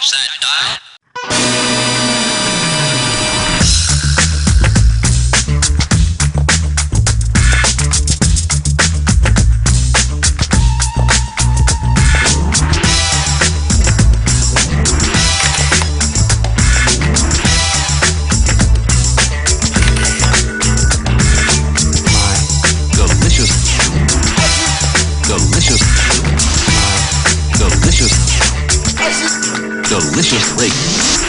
That dial. Delicious